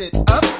it up.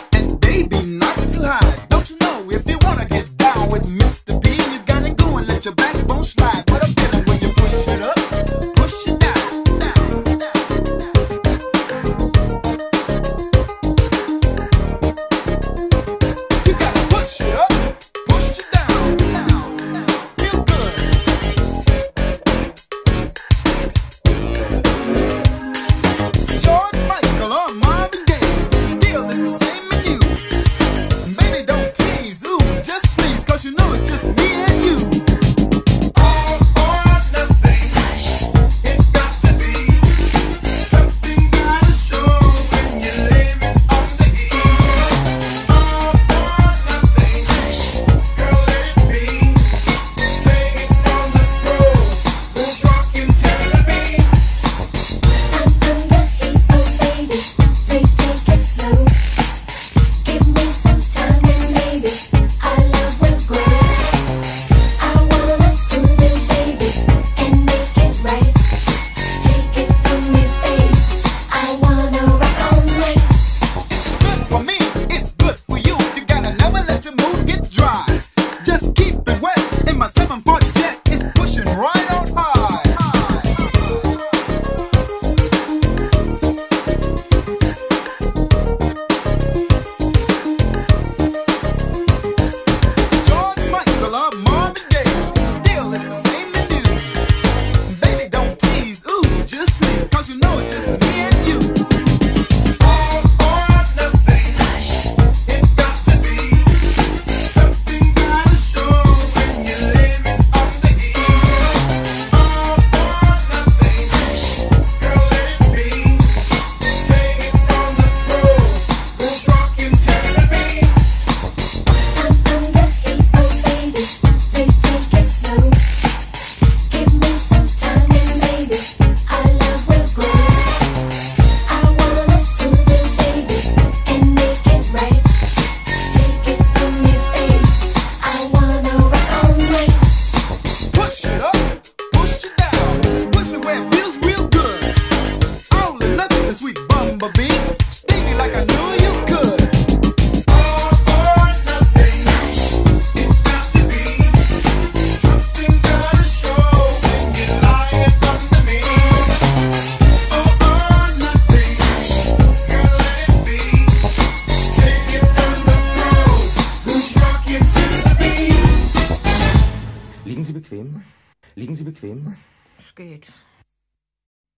you know it's just Liegen Sie bequem? Liegen Sie bequem? Es geht.